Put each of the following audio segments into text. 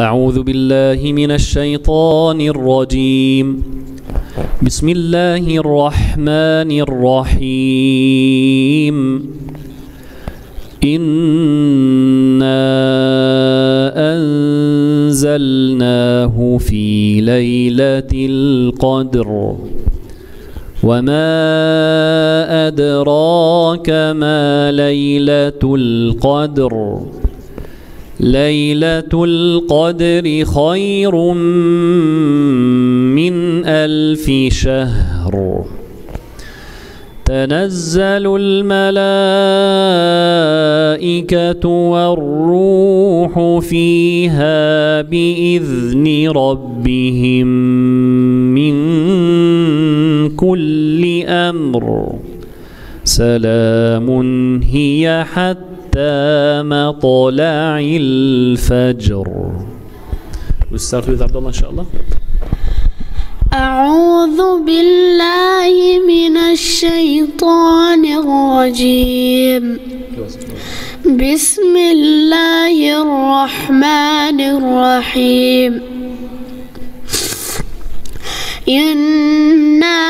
أعوذ بالله من الشيطان الرجيم. بسم الله الرحمن الرحيم. إنا أنزلناه في ليلة القدر. وما أدراك ما ليلة القدر. ليلة القدر خير من ألف شهر. تنزل الملائكة والروح فيها بإذن ربهم من كل أمر. سلام هي حتى مطلع الفجر. We'll start عبد الله إن شاء الله. أعوذ بالله من الشيطان الرجيم. بسم الله الرحمن الرحيم. إنا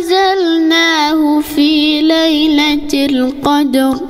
أنزلناه في ليلة القدر.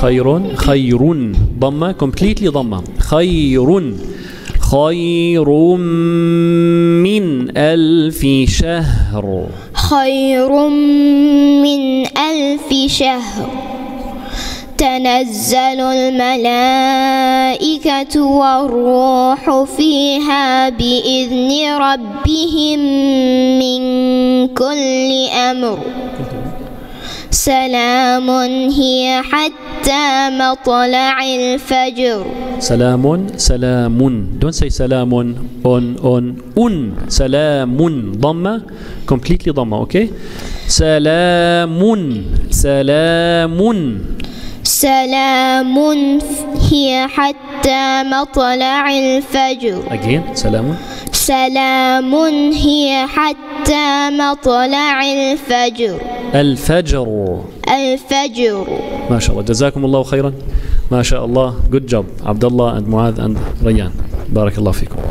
خير خير ضمة completely ضمة. خير خير من ألف شهر. خير من ألف شهر. تنزل الملائكة والروح فيها بإذن ربهم من كل أمر. سلام هي حتى مطلع الفجر. سلام سلام. Don't say سلام. On on. Un. سلام. ضمة. Completely ضمة okay? سلام. سلام. سلام هي حتى مطلع الفجر. Again سلام. سلام هي حتى مطلع الفجر. الفجر. الفجر. ما شاء الله. جزاكم الله خيرا. ما شاء الله. Good job. عبد الله and معاذ and ريان بارك الله فيكم.